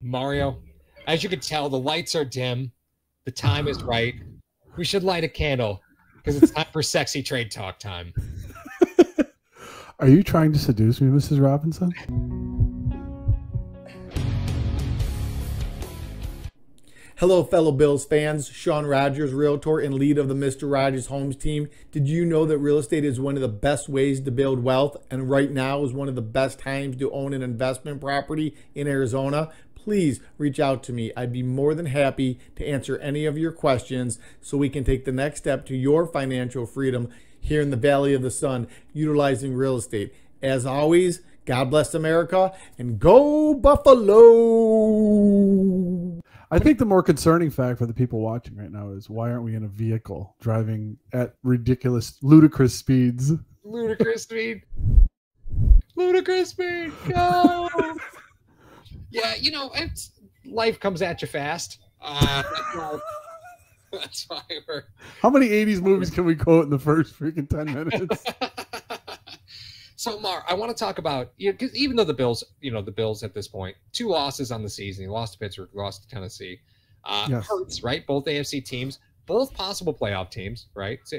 Mario, as you can tell, the lights are dim. The time is right. We should light a candle because it's time for sexy trade talk time. Are you trying to seduce me, Mrs. Robinson? Hello, fellow Bills fans. Sean Rogers, Realtor and lead of the Mr. Rogers Homes team. Did you know that real estate is one of the best ways to build wealth? And right now is one of the best times to own an investment property in Arizona? Please reach out to me. I'd be more than happy to answer any of your questions so we can take the next step to your financial freedom here in the Valley of the Sun utilizing real estate. As always, God bless America and go Buffalo! I think the more concerning fact for the people watching right now is why aren't we in a vehicle driving at ridiculous, ludicrous speeds? Ludicrous speed. Ludicrous speed. Go. yeah, you know, it's life comes at you fast. Uh, that's why we're. How many 80s movies can we quote in the first freaking 10 minutes? so, Mar, I want to talk about you know, 'cause even though the Bills, you know, the Bills at this point, two losses on the season. You lost to Pittsburgh, lost to Tennessee. Uh, Yes. Hurts, right? Both AFC teams, both possible playoff teams, right? So,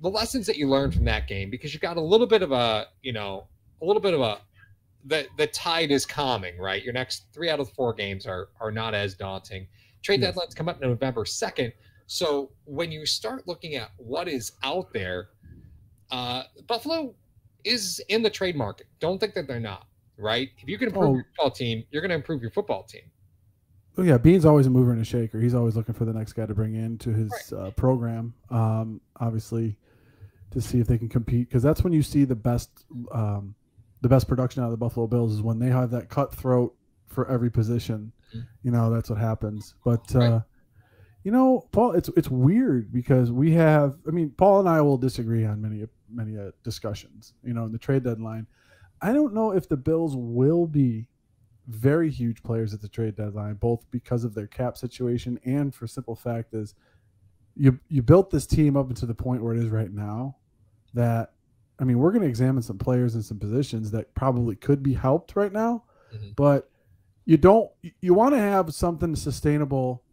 the lessons that you learned from that game, because you got a little bit of a, you know, a little bit of a, the the tide is calming, right? Your next three out of the four games are are not as daunting. Trade Yes. deadlines come up November second. So when you start looking at what is out there, uh, Buffalo is in the trade market. Don't think that they're not, right? If you can improve Oh. your football team, you're going to improve your football team. Oh yeah, Beane's always a mover and a shaker. He's always looking for the next guy to bring into his uh, program. Um, obviously, to see if they can compete, because that's when you see the best, um, the best production out of the Buffalo Bills is when they have that cutthroat for every position. Mhm. You know, that's what happens. But uh, you know, Paul, it's it's weird because we have. I mean, Paul and I will disagree on many many uh, discussions. You know, in the trade deadline, I don't know if the Bills will be very huge players at the trade deadline, both because of their cap situation and for simple fact is you you built this team up into the point where it is right now. That I mean, we're going to examine some players and some positions that probably could be helped right now, Mhm. but you don't you want to have something sustainable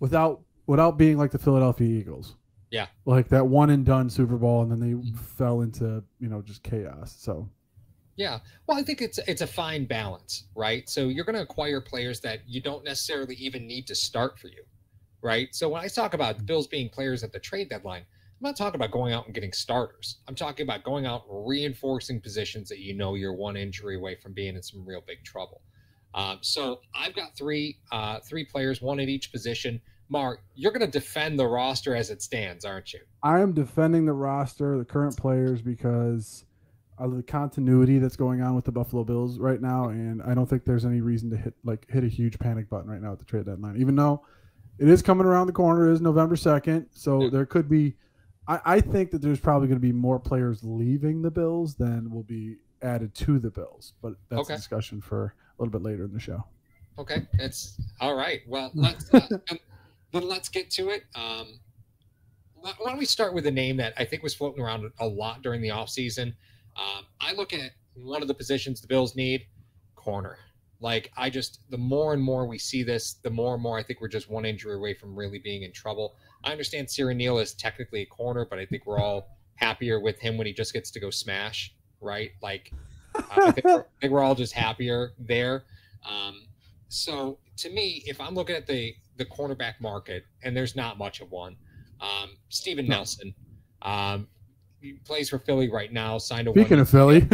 without without being like the Philadelphia Eagles. Yeah. Like that one and done Super Bowl and then they fell into, you know, just chaos. So Yeah. Well, I think it's it's a fine balance, right? So you're going to acquire players that you don't necessarily even need to start for you, right? So when I talk about the Bills being players at the trade deadline, I'm not talking about going out and getting starters. I'm talking about going out and reinforcing positions that you know you're one injury away from being in some real big trouble. Um, so I've got three uh, three players, one at each position. Mark, you're going to defend the roster as it stands, aren't you? I am defending the roster, the current players, because of the continuity that's going on with the Buffalo Bills right now, and I don't think there's any reason to hit like hit a huge panic button right now at the trade deadline. Even though it is coming around the corner, it is November second, so Yeah. there could be. I, I think that there's probably going to be more players leaving the Bills than will be added to the Bills, but that's Okay. a discussion for a little bit later in the show. Okay, it's all right. Well, let's uh, um, then let's get to it. Um, why why don't we start with a name that I think was floating around a lot during the offseason? Um, I look at one of the positions the Bills need, corner. Like I just, the more and more we see this, the more and more I think we're just one injury away from really being in trouble. I understand Siran Neal is technically a corner, but I think we're all happier with him when he just gets to go smash, right? Like I think, we're, I think we're all just happier there. Um, so to me, if I'm looking at the the cornerback market, and there's not much of one, um, Steven Nelson, um, he plays for Philly right now. Signed a Speaking of Philly,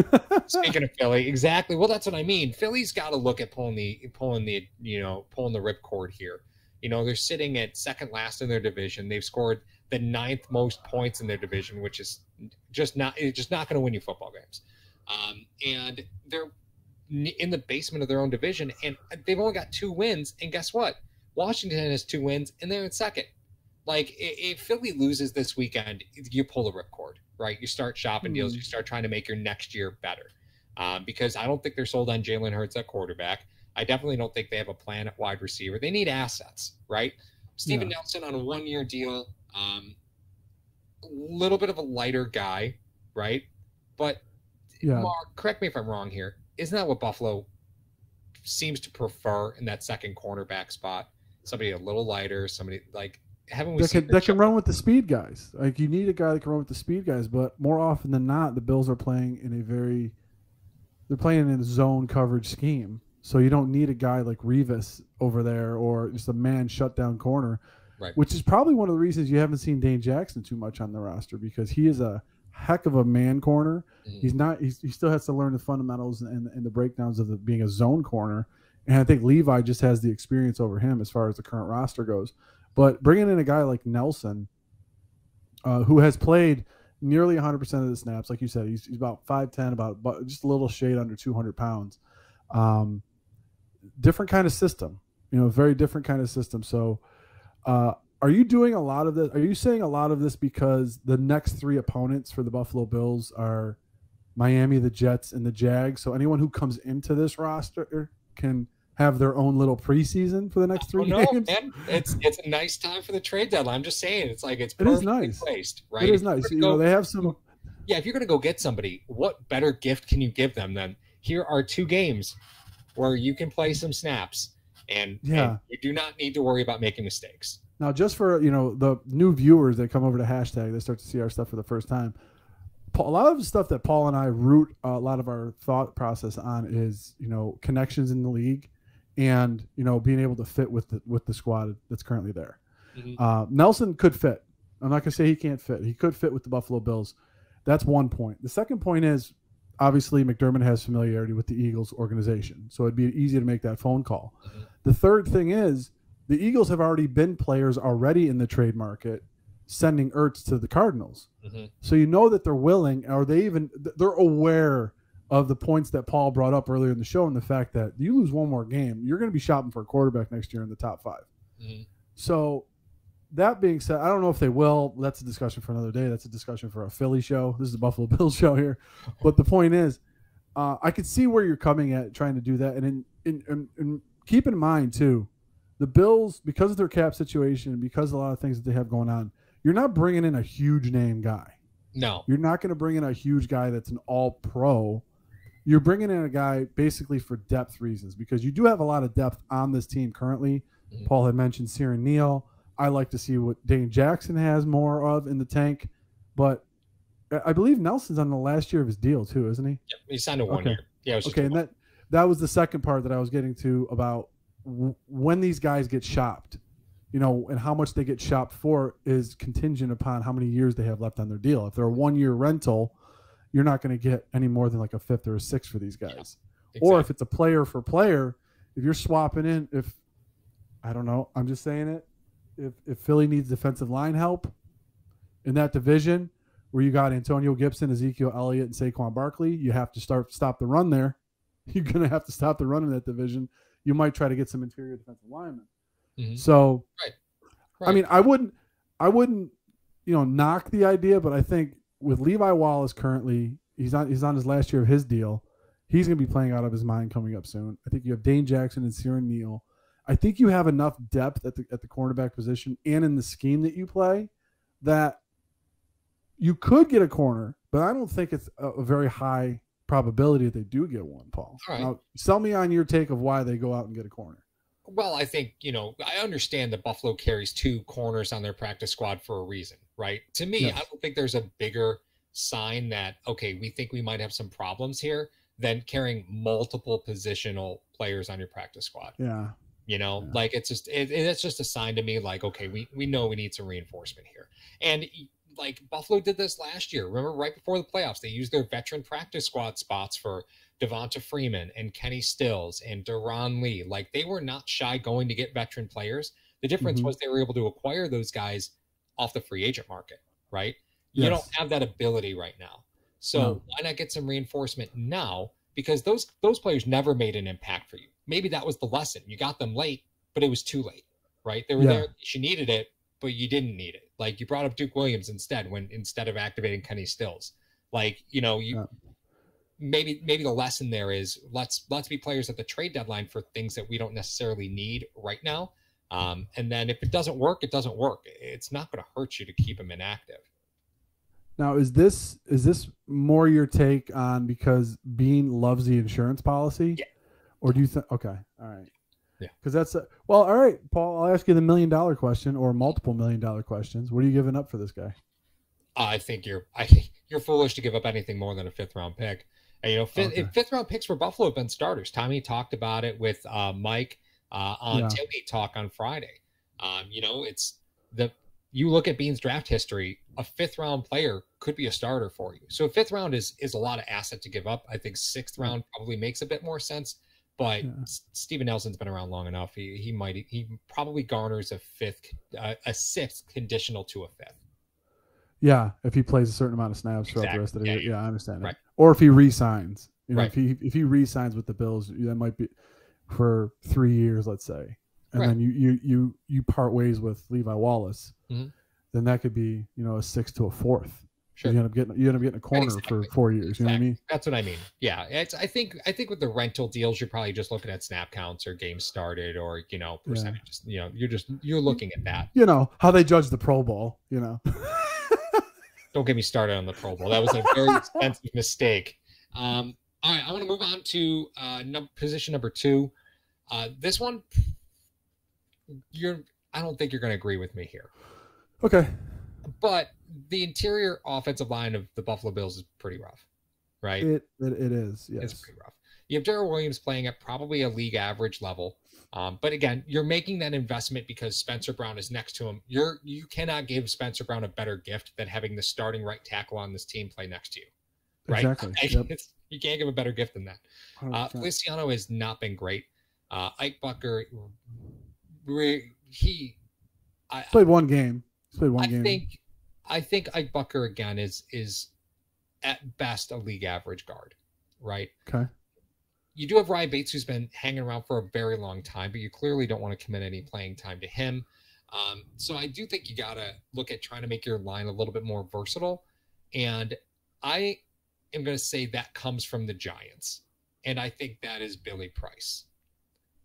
Speaking of Philly, exactly. Well, that's what I mean. Philly's got to look at pulling the pulling the you know pulling the ripcord here. You know they're sitting at second last in their division. They've scored the ninth most points in their division, which is just not it's just not going to win you football games. Um, and they're in the basement of their own division, and they've only got two wins. And guess what? Washington has two wins, and they're in second. Like if Philly loses this weekend, you pull the ripcord, right? You start shopping deals. Hmm. You start trying to make your next year better. Um, because I don't think they're sold on Jalen Hurts at quarterback. I definitely don't think they have a plan at wide receiver. They need assets, right? Steven Yeah. Nelson on a one year deal, um, a little bit of a lighter guy, right? But Yeah. Mark, correct me if I'm wrong here. Isn't that what Buffalo seems to prefer in that second cornerback spot somebody a little lighter, somebody like haven't we that seen can, that can run with the speed guys. Like you need a guy that can run with the speed guys, but more often than not, the Bills are playing in a very they're playing in a zone coverage scheme. So you don't need a guy like Revis over there or just a man shutdown corner. Right. Which is probably one of the reasons you haven't seen Dane Jackson too much on the roster because he is a heck of a man corner. Mhm. He's not. He's, he still has to learn the fundamentals and, and the breakdowns of the, being a zone corner. And I think Levi just has the experience over him as far as the current roster goes. But bringing in a guy like Nelson, uh, who has played nearly 100% of the snaps, like you said, he's, he's about 5'10, about, about just a little shade under 200 pounds. Um, different kind of system, you know, very different kind of system. So, uh, are you doing a lot of this? Are you saying a lot of this because the next three opponents for the Buffalo Bills are Miami, the Jets, and the Jags? So anyone who comes into this roster can have their own little preseason for the next three Oh, no, games. man. It's it's a nice time for the trade deadline. I'm just saying, it's like it's It is nice. placed, right? It is nice. You know, they have some. yeah, if you're going to go get somebody, what better gift can you give them than here are two games where you can play some snaps and, Yeah. and you do not need to worry about making mistakes. Now, just for you know the new viewers that come over to hashtag, they start to see our stuff for the first time. Paul, a lot of the stuff that Paul and I root a lot of our thought process on is you know connections in the league, and you know being able to fit with the with the squad that's currently there. Mhm. Uh, Nelson could fit. I'm not gonna say he can't fit. He could fit with the Buffalo Bills. That's one point. The second point is obviously McDermott has familiarity with the Eagles organization, so it'd be easy to make that phone call. Mhm. The third thing is the Eagles have already been players already in the trade market sending Ertz to the Cardinals. Mhm. So you know that they're willing, or they even they're aware of the points that Paul brought up earlier in the show and the fact that you lose one more game, you're going to be shopping for a quarterback next year in the top 5 Mhm. So that being said, I don't know if they will. That's a discussion for another day. That's a discussion for a Philly show. This is a Buffalo Bills show here. But the point is, uh, I could see where you're coming at trying to do that. And in, in, in, in keep in mind too, the Bills because of their cap situation and because of a lot of things that they have going on, you're not bringing in a huge name guy. No. You're not going to bring in a huge guy that's an all pro. You're bringing in a guy basically for depth reasons because you do have a lot of depth on this team currently. Mhm. Paul had mentioned Siran Neal. I like to see what Dane Jackson has more of in the tank, but I- believe Nelson's on the last year of his deal too, isn't he? Yep. He signed a one Okay. year. Yeah, Okay, and one- that that was the second part that I was getting to about w- when these guys get shopped, you know, and how much they get shopped for is contingent upon how many years they have left on their deal. If they're a one year rental, you're not going to get any more than like a fifth or a sixth for these guys. Or if it's a player for player, if you're swapping in, if I don't know, I'm just saying it. If if Philly needs defensive line help in that division where you got Antonio Gibson, Ezekiel Elliott, and Saquon Barkley, you have to start stop the run there. You're gonna have to stop the run in that division. You might try to get some interior defensive linemen. Mhm. So I Right. mean, I wouldn't, I wouldn't, you know, knock the idea, but I think with Levi Wallace currently, he's on, he's on his last year of his deal. He's going to be playing out of his mind coming up soon. I think you have Dane Jackson and Siran Neal. I think you have enough depth at the at the cornerback position and in the scheme that you play that you could get a corner, but I don't think it's a, a very high probability that they do get one. Paul, right. now, sell me on your take of why they go out and get a corner. Well, I think, you know, I understand that Buffalo carries two corners on their practice squad for a reason, right? To me, Yes. I don't think there's a bigger sign that, okay, we think we might have some problems here than carrying multiple positional players on your practice squad. Yeah, You know, Yeah. like it's just, it, it's just a sign to me like, okay, we, we know we need some reinforcement here. And like Buffalo did this last year. Remember, right before the playoffs, they used their veteran practice squad spots for Devonta Freeman and Kenny Stills and Darron Lee. Like they were not shy going to get veteran players. The difference Mhm. was they were able to acquire those guys off the free agent market, right? You don't have that ability right now. So No. why not get some reinforcement now? Because those those players never made an impact for you. Maybe that was the lesson. You got them late, but it was too late, right? They were Yeah. there. She needed it, but you didn't need it. Like you brought up Duke Williams instead when instead of activating Kenny Stills. Like you know you Yeah. maybe maybe the lesson there is let's let's be players at the trade deadline for things that we don't necessarily need right now. Um, and then if it doesn't work, it doesn't work. It's not going to hurt you to keep them inactive. Now, is this is this more your take on because Beane loves the insurance policy, Yeah. Or do you think? Okay, all right. Yeah. Because that's a, well, all right, Paul. I'll ask you the million dollar question or multiple million dollar questions. What are you giving up for this guy? I think you're I think you're foolish to give up anything more than a fifth round pick. And, you know, fifth, Okay. fifth round picks for Buffalo have been starters. Tommy talked about it with uh, Mike uh, on Yeah. Tailgate Talk on Friday. Um, you know, it's the you look at Beane's draft history. A fifth round player could be a starter for you. So fifth round is is a lot of asset to give up. I think sixth round probably makes a bit more sense. But Yeah. Steven Nelson's been around long enough. He he might he probably garners a fifth, uh, a sixth conditional to a fifth. Yeah, if he plays a certain amount of snaps throughout the rest of the Yeah, year. Yeah, I understand Right. that. Or if he resigns, you know, Right. if he if he resigns with the Bills, that might be for three years, let's say, and Right. then you you you you part ways with Levi Wallace, Mhm. then that could be you know a sixth to a fourth. Sure. You end up getting you end up getting a corner exactly. for four years. You know what I mean? That's what I mean. Yeah, it's. I think. I think with the rental deals, you're probably just looking at snap counts or games started or you know Yeah. percentages. You know, you're just you're looking at that. You know how they judge the Pro Bowl. You know. Don't get me started on the Pro Bowl. That was a very expensive mistake. Um, all right, I want to move on to uh, num- position number two. Uh, this one, you're. I don't think you're going to agree with me here, okay. but the interior offensive line of the Buffalo Bills is pretty rough, right? It it, it is. It's pretty rough. You have Daryl Williams playing at probably a league average level. Um, but again, you're making that investment because Spencer Brown is next to him. You're you cannot give Spencer Brown a better gift than having the starting right tackle on this team play next to you. Right? Exactly. Yep. You can't give a better gift than that. Uh, 100%. Feliciano has not been great. Uh, Ike Boettger, re- he, I, Played one game. He's played one I game. think, I think Ike Boettger again is is at best a league average guard, right? Okay. you do have Ryan Bates who's been hanging around for a very long time, but you clearly don't want to commit any playing time to him. Um, so I do think you got to look at trying to make your line a little bit more versatile. And I am going to say that comes from the Giants. And I think that is Billy Price.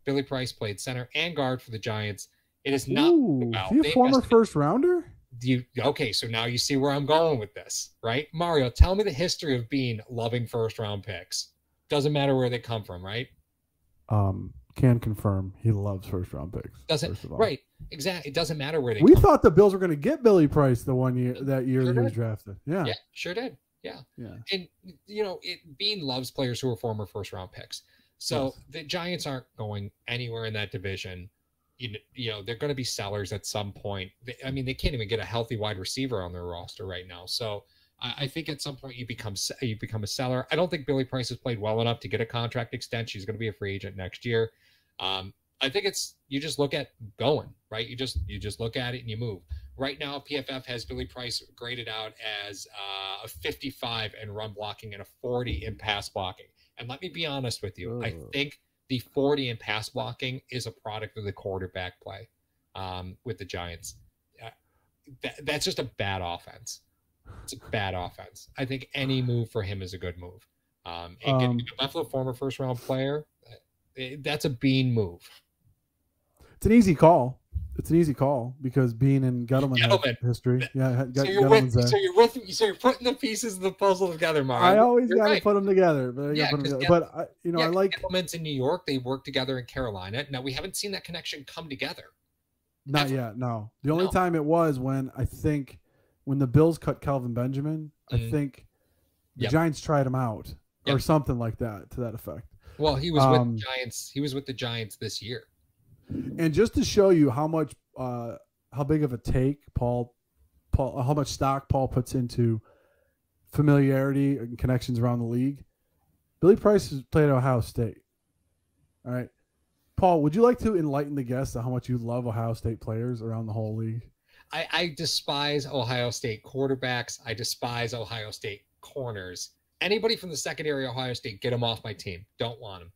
Billy Price played center and guard for the Giants. It is not Ooh, about he a former invested- first rounder? You okay so now you see where i'm going with this right mario tell me the history of Beane loving first round picks doesn't matter where they come from right Um, can confirm he loves first round picks. doesn't first of all. right exactly it doesn't matter where they We thought the Bills were going to get Billy Price the one year that year Sure he was drafted. Yeah, yeah sure did yeah yeah. and you know it Beane loves players who are former first round picks so Yes. the giants aren't going anywhere in that division you, kn- you know they're going to be sellers at some point. I mean they can't even get a healthy wide receiver on their roster right now. So I, think at some point you become you become a seller. I don't think billy price has played well enough to get a contract extension. He's going to be a free agent next year. Um, i think it's you just look at going right? You just you just look at it and you move. Right now, PFF has Billy Price graded out as uh, a 55 in run blocking and a 40 in pass blocking. And let me be honest with you, I think the 40 and pass blocking is a product of the quarterback play um, with the Giants. Uh, that, that's just a bad offense. It's a bad offense. I think any move for him is a good move. Um, and getting Um, Buffalo former first round player, uh, that's a Beane move. It's an easy call. It's an easy call because Beane in Gettleman Gettleman. history. Yeah, So you're, with, so you're with so you're putting the pieces of the puzzle together, Mario. I always got to right. put them together, but I Yeah, gotta put 'em 'cause together. Get- But I, you know, yeah, I like implements in New York. They work together in Carolina. Now we haven't seen that connection come together. not ever. yet. No, the only No. time it was when I think when the Bills cut Kelvin Benjamin. I Mhm. think the Yep. Giants tried him out or something like that to that effect. Well, he was Um, with the Giants. He was with the Giants this year. And just to show you how much, uh, how big of a take Paul, Paul, how much stock Paul puts into familiarity and connections around the league. Billy Price has played at Ohio State. All right, Paul, would you like to enlighten the guests on how much you love Ohio State players around the whole league? I, I despise Ohio State quarterbacks. I despise Ohio State corners. Anybody from the secondary Ohio State, get them off my team. Don't want them.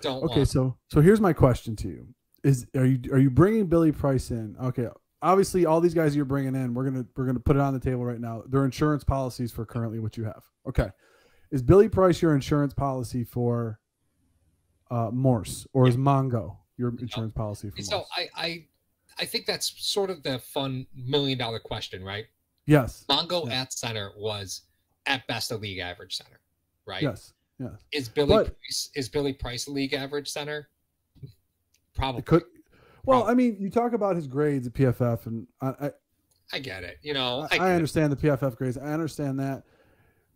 Don't Okay, so so here's my question to you: Is are you are you bringing Billy Price in? Okay, obviously all these guys you're bringing in, we're gonna we're gonna put it on the table right now. Their insurance policies for currently what you have. Okay, is Billy Price your insurance policy for uh, Morse, or is Mongo your insurance policy for So Morse? I, I I think that's sort of the fun million dollar question, right? yes, Mongo Yeah. at center was at best a league average center, right? yes, Yes. Is Billy But- Price is Billy Price a league average center? Probably. Could. Well, Probably. I mean, you talk about his grades at PFF, and I, I, I get it. You know, I, I, I it. understand the PFF grades. I understand that.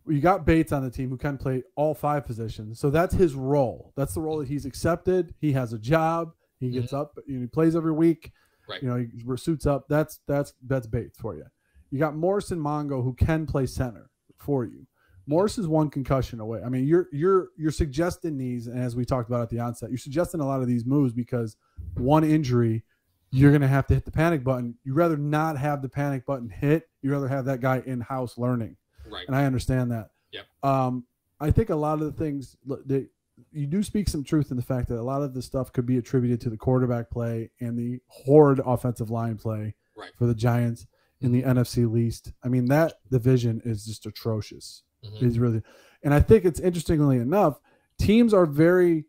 You got Bates on the team who can play all five positions, so that's his role. That's the role that he's accepted. He has a job. He gets up. You know, he plays every week. Mm-hmm. Right. You know, he suits up. That's that's that's Bates for you. You got Morrison Mongo who can play center for you. Morse is one concussion away. I mean, you're you're you're suggesting these, and as we talked about at the onset, you're suggesting a lot of these moves because one injury, you're gonna have to hit the panic button. You'd rather not have the panic button hit. You'd rather have that guy in house learning, right. and I understand that. Yep. Um, I think a lot of the things that you do speak some truth in the fact that a lot of the stuff could be attributed to the quarterback play and the horrid offensive line play Right. for the Giants in the NFC least. I mean, that division is just atrocious. Mhm. Is really, and I think it's interestingly enough, teams are very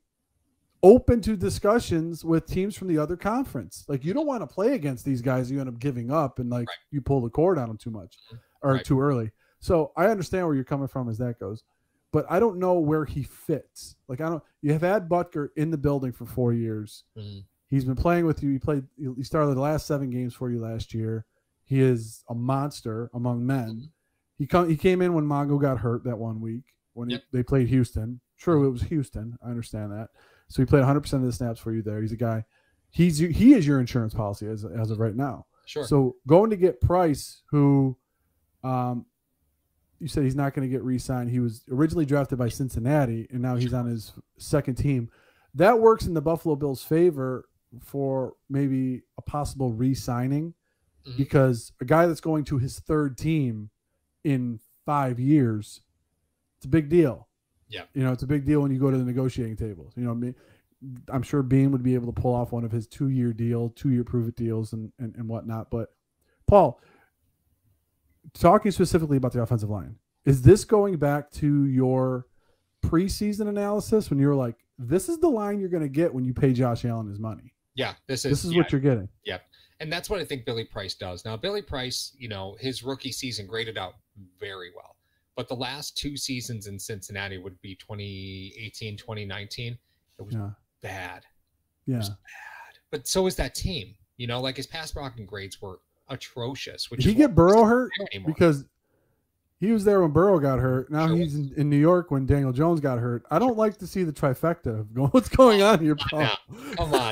open to discussions with teams from the other conference. Like you don't want to play against these guys, you end up giving up and like Right. you pull the cord on them too much or Right. too early. So I understand where you're coming from as that goes, but I don't know where he fits. Like I don't. You have had Boettger in the building for four years. Mhm. He's been playing with you. He played. He started the last seven games for you last year. He is a monster among men. He come. He came in when Mongo got hurt that one week when he- they played Houston. True, it was Houston. I understand that. So he played 100 percent of the snaps for you there. He's a guy. He's he is your insurance policy as as of right now. Sure. So going to get Price, who, um, you said he's not going to get re-signed. He was originally drafted by Cincinnati, and now he's on his second team. That works in the Buffalo Bills' favor for maybe a possible re-signing, Mhm. because a guy that's going to his third team in five years, it's a big deal. Yeah. you know, it's a big deal when you go to the negotiating table. You know, me, I'm sure Beane would be able to pull off one of his two year deal, two year prove it deals, and, and and whatnot. But Paul, talking specifically about the offensive line, is this going back to your preseason analysis when you were like, "This is the line you're going to get when you pay Josh Allen his money. yeah, this is This is yeah, what you're getting." And that's what I think Billy Price does. Now, Billy Price, you know, his rookie season graded out very well, but the last two seasons in Cincinnati would be 2018, 2019. It was Yeah, bad, yeah, bad. But so is that team. You know, like his pass blocking grades were atrocious. Which Did he get Burrow hurt? Because he was there when Burrow got hurt. Now Sure he's in, in New York when Daniel Jones got hurt. I don't like to see the trifecta of going. What's going oh, on here, Paul? Come on.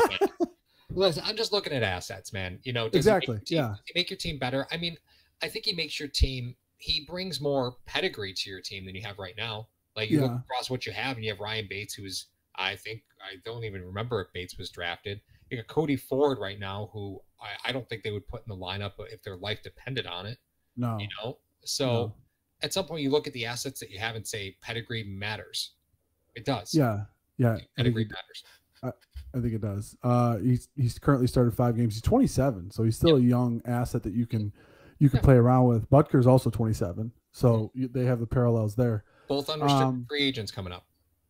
Listen, I'm just looking at assets, man. You know, Exactly, make team, yeah. make your team better? I mean, I think he makes your team. He brings more pedigree to your team than you have right now. Like you look across what you have, and you have Ryan Bates, who is, I think, I don't even remember if Bates was drafted. You got Cody Ford right now, who I, I don't think they would put in the lineup if their life depended on it. No, You know, so no. at some point you look at the assets that you have and say pedigree matters. It does. yeah, yeah. I pedigree it, matters. I think it does. Uh, he's he's currently started five games. He's 27, so he's still a young asset that you can you can play around with. Boettger's also 27, so you, they have the parallels there. Both unrestricted Um, free agents coming up.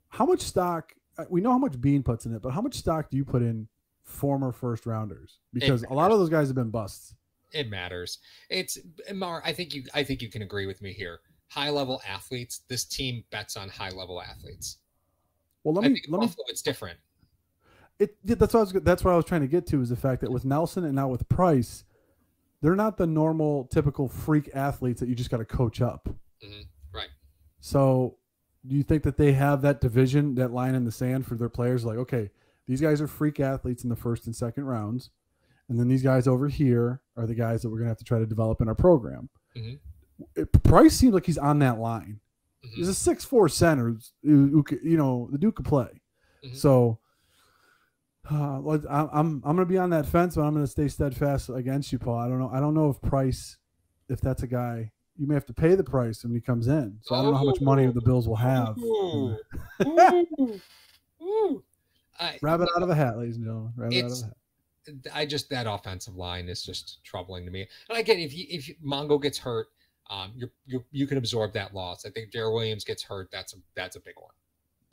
How much stock? uh, We know how much Beane puts in it, but how much stock do you put in former first rounders? Because a lot of those guys have been busts. it matters. It's Mar. I think you. I think you can agree with me here. High level athletes. This team bets on high level athletes. Well, let I me think let me Buffalo, it's different. It yeah, that's what I was that's what I was trying to get to is the fact that with Nelson and now with Price, they're not the normal typical freak athletes that you just got to coach up. Mhm. Right. So, do you think that they have that division, that line in the sand for their players? Like, okay, these guys are freak athletes in the first and second rounds, and then these guys over here are the guys that we're gonna have to try to develop in our program. Mhm. It, Price seems like he's on that line. Mhm. He's a six four center, who, who you know, the dude could play. Mhm. So. Uh, well, I- I'm I'm gonna be on that fence, but I'm gonna stay steadfast against you, Paul. I don't know. I don't know if Price, if that's a guy, you may have to pay the price when he comes in. So I don't know how much money the Bills will have. Ooh. Ooh. Ooh. I, Rabbit out of a hat, ladies and gentlemen. Rabbit out of a hat. I just that offensive line is just troubling to me. And I get if you, if Mongo gets hurt, um, you you you can absorb that loss. I think Daryl Williams gets hurt. That's a that's a big one,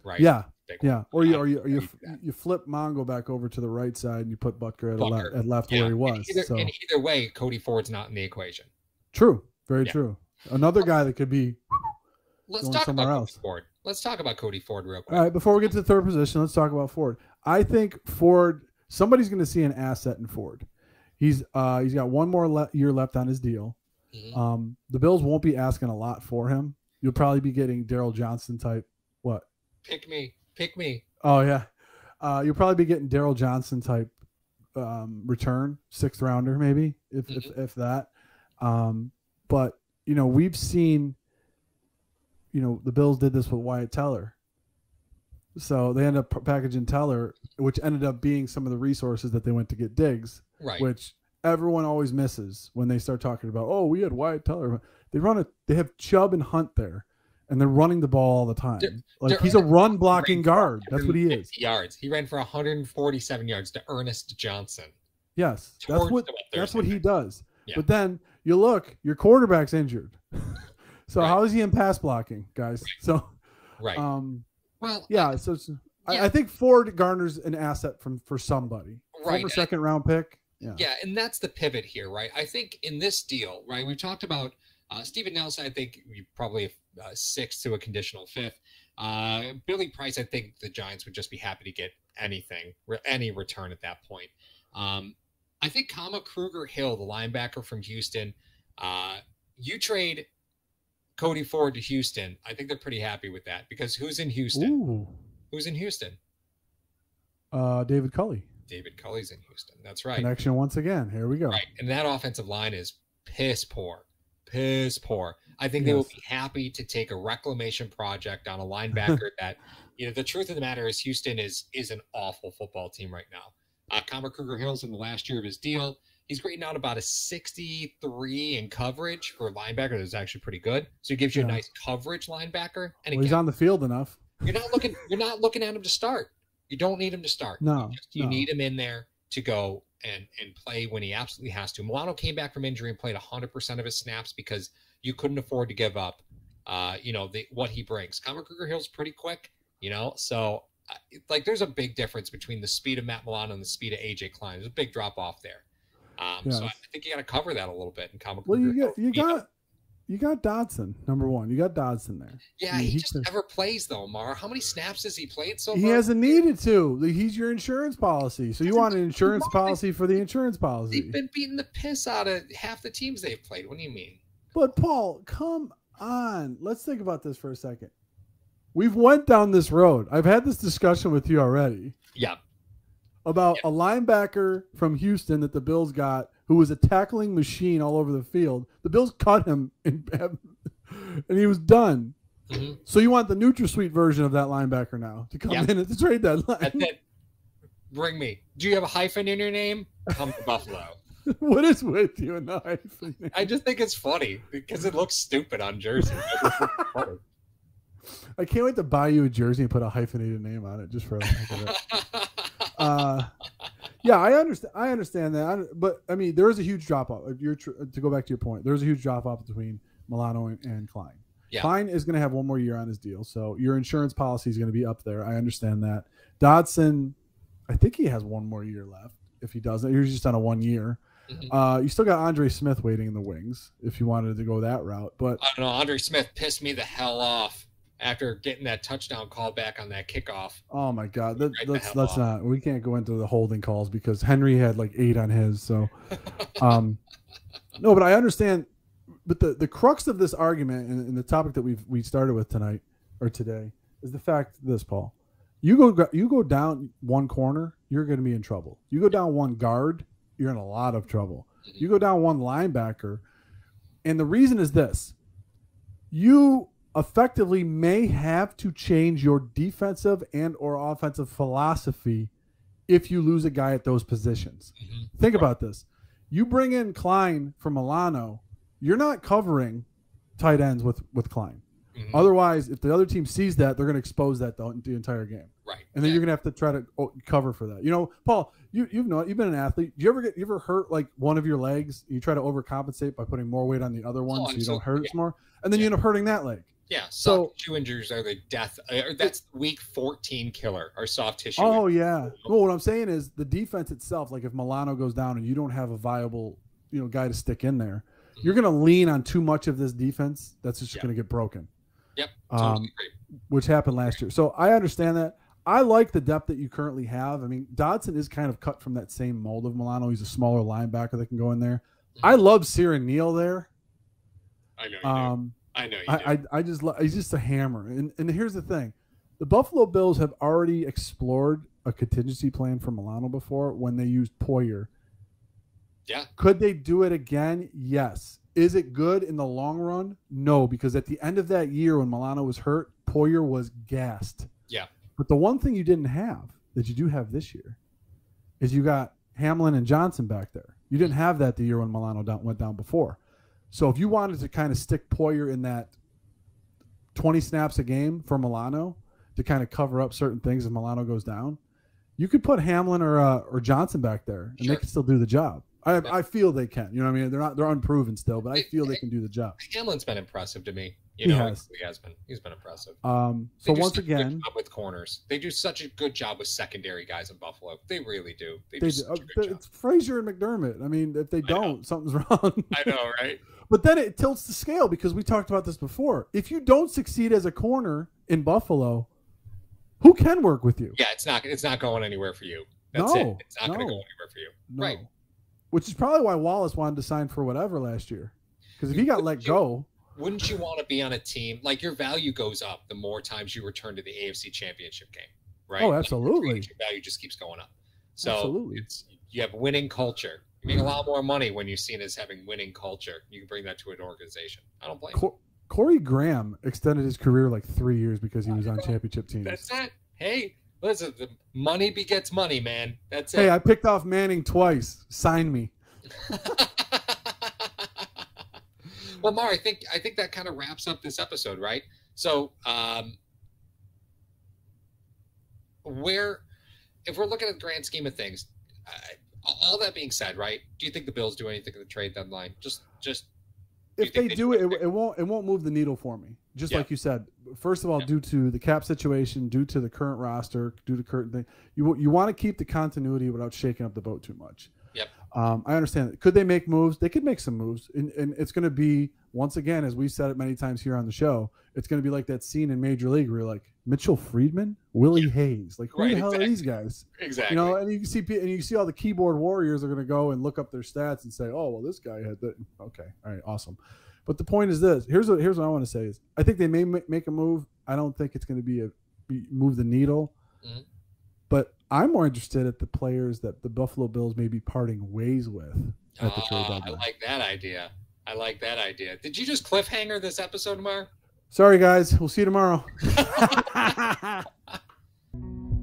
right? Yeah, yeah. Or you or you or you, you flip Mongo back over to the right side and you put Boettger at, Boettger. le- at left Yeah. where he And was. Either, so and either way, Cody Ford's not in the equation. true, very Yeah. true. Another guy that could be Let's Going talk somewhere about else. Cody Ford. let's talk about Cody Ford real quick. All right, before we get to the third position, let's talk about Ford. I think Ford. Somebody's going to see an asset in Ford. He's uh he's got one more le- year left on his deal. Mhm. Um, the Bills won't be asking a lot for him. You'll probably be getting Darryl Johnson type. Pick me, pick me. Oh yeah, uh, you'll probably be getting Darryl Johnson type um, return, sixth rounder maybe, if if, if that. Um, but you know we've seen, you know the Bills did this with Wyatt Teller. So they ended up packaging Teller, which ended up being some of the resources that they went to get Diggs, Right. which everyone always misses when they start talking about. Oh, we had Wyatt Teller. They run a. They have Chubb and Hunt there, and they're running the ball all the time. They're- like they're he's a run blocking guard. That's what he is. Yards. He ran for 147 yards to Ernest Johnson. Yes, that's what that's what he does. Yeah. But then you look, your quarterback's injured. so Right. how is he in pass blocking, guys? So Right. um well, yeah, so it's, I, Yeah. I think Ford garners an asset from for somebody. Right. Former second round pick. Yeah. Yeah, and that's the pivot here, right? I think in this deal, right, we talked about uh, Steven Nelson. I think probably uh, sixth to a conditional fifth. Uh, Billy Price, I think the Giants would just be happy to get anything, re- any return at that point. Um, I think Kamu Grugier-Hill, the linebacker from Houston, uh, you trade Cody Ford to Houston. I think they're pretty happy with that because who's in Houston? Ooh. Who's in Houston? Uh David Culley. David Culley's in Houston. That's right. Connection once again. Here we go. Right. And that offensive line is piss poor. Piss poor. I think they will be happy to take a reclamation project on a linebacker that, you know, the truth of the matter is Houston is is an awful football team right now. Uh Kamu Grugier-Hill's in the last year of his deal. He's grading out about a 63 in coverage for a linebacker that's actually pretty good. So he gives you a nice coverage linebacker. And Well, he's on the field enough. you're not looking you're not looking at him to start. You don't need him to start. No, You, just- you no. need him in there to go and and play when he absolutely has to. Milano came back from injury and played 100% of his snaps because you couldn't afford to give up uh, you know, the what he brings. Kamu Grugier-Hill's pretty quick, you know. So uh, like there's a big difference between the speed of Matt Milano and the speed of AJ Klein. There's a big drop off there. Um, so I think you got to cover that a little bit in Comer Well, Kruger you got you got you got Dodson, number one. You got Dodson there. yeah, I mean, he, he just could- never plays though, Mar. How many snaps has he played so He hasn't needed to. He's your insurance policy. So you want an insurance policy for the insurance policy. They've been beating the piss out of half the teams they've played. What do you mean? But Paul, come on. Let's think about this for a second. We've went down this road. I've had this discussion with you already Yeah, about a linebacker from Houston that the Bills got who was a tackling machine all over the field. The Bills cut him and, and he was done. Mhm. So you want the NutraSweet version of that linebacker now to come Yeah. in at the trade deadline. Bring me. Do you have a hyphen in your name? Come to Buffalo. what is with you and the hyphen? I just think it's funny because it looks stupid on jersey. I can't wait to buy you a jersey and put a hyphenated name on it just for the heck of it. uh, yeah, I understand. I understand that, I, but I mean, there is a huge drop off. You're tr- to go back to your point. There's a huge drop off between Milano and, and Klein. Yeah. Klein is going to have one more year on his deal, so your insurance policy is going to be up there. I understand that. Dodson, I think he has one more year left. If he doesn't, he's just on a one year. Mhm. Uh, you still got Andre Smith waiting in the wings if you wanted to go that route, but I don't know. Andre Smith pissed me the hell off after getting that touchdown call back on that kickoff. Oh my God! That, Right the let's off. not. We can't go into the holding calls because Henry had like eight on his. So, um, no, but I understand. But the the crux of this argument and, and the topic that we've we started with tonight or today is the fact this Paul, you go you go down one corner, you're going to be in trouble. You go down one guard, you're in a lot of trouble. You go down one linebacker, and the reason is this: you effectively may have to change your defensive and or offensive philosophy if you lose a guy at those positions. Mhm. Think about this. You bring in Klein from Milano, you're not covering tight ends with with Klein. Mhm. Otherwise, if the other team sees that, they're going to expose that the, the entire game, Right. and then Yeah. you're going to have to try to oh, cover for that. You know, Paul, you you've know you've been an athlete. Do you ever get you ever hurt like one of your legs? You try to overcompensate by putting more weight on the other one, Oh, so you absolutely. don't hurt Yeah. it more, and then you end up hurting that leg. Yeah, So- soft tissue injuries are the death. Uh, or that's week 14 killer. Or soft tissue. Oh injuries. yeah. Well, what I'm saying is the defense itself. Like if Milano goes down and you don't have a viable, you know, guy to stick in there, mm-hmm. you're going to lean on too much of this defense. That's just Yeah. going to get broken. Yep. Um, which happened last year. So I understand that. I like the depth that you currently have. I mean, Dodson is kind of cut from that same mold of Milano. He's a smaller linebacker that can go in there. Mm-hmm. I love Siran Neal there. I know you do. Um, I know you I, do. I, I just lo- he's just a hammer. And and here's the thing, the Buffalo Bills have already explored a contingency plan for Milano before when they used Poyer. Yeah. Could they do it again? Yes. Is it good in the long run? No, because at the end of that year when Milano was hurt, Poyer was gassed. Yeah. But the one thing you didn't have that you do have this year is you got Hamlin and Johnson back there. You didn't mm. have that the year when Milano down, went down before. So if you wanted to kind of stick Poyer in that 20 snaps a game for Milano to kind of cover up certain things if Milano goes down, you could put Hamlin or uh, or Johnson back there and Sure. they can still do the job. I. I feel they can. You know what I mean? They're not they're unproven still, but I feel they can do the job. Hamlin's been impressive to me. You He has. he has been. He's been impressive. Um, so once such a good again, with corners, they do such a good job with secondary guys in Buffalo. They really do. They, they, do do- uh, good job. it's Frazier and McDermott. I mean, if they I don't, something's wrong. I know, right? But then it tilts the scale because we talked about this before. If you don't succeed as a corner in Buffalo, who can work with you? Yeah, it's not. It's not going anywhere for you. That's No, it. It's not going to go anywhere for you. No. Right. Which is probably why Wallace wanted to sign for whatever last year. Because if he got let go, Wouldn't you want to be on a team like your value goes up the more times you return to the AFC Championship game, right? Oh, Like, absolutely. your value just keeps going up. So Absolutely. it's you have winning culture. You make a lot more money when you're seen as having winning culture. You can bring that to an organization. I don't blame. Cor- Corey Graham extended his career like three years because he was on championship teams. That's it. Hey, listen, the money begets money, man. That's it. Hey. I picked off Manning twice. Sign me. well, Mar, I think I think that kind of wraps up this episode, right? So, um, where, if we're looking at the grand scheme of things, I, all that being said, right? Do you think the Bills do anything at the trade deadline? Just, just Do If they they do do it, it, it won't it won't move the needle for me. Just Yeah. like you said, first of all, Yeah. due to the cap situation, due to the current roster, due to current thing, you you want to keep the continuity without shaking up the boat too much. Um, I understand. that. Could they make moves? They could make some moves, and, and it's going to be once again, as we said it many times here on the show, it's going to be like that scene in Major League where you're like Mitchell Friedman, Willie Yeah. Hayes, like who Right, the hell exactly. are these guys? exactly. You know, and you can see and you see all the keyboard warriors are going to go and look up their stats and say, "Oh, well, this guy had that." Okay, all right, awesome. But the point is this: here's what here's what I want to say is I think they may make a move. I don't think it's going to be a be, move the needle, Mhm. But I'm more interested at the players that the Buffalo Bills may be parting ways with at the trade ah, deadline. I like that idea. I like that idea. Did you just cliffhanger this episode, Mar? Sorry, guys. We'll see you tomorrow.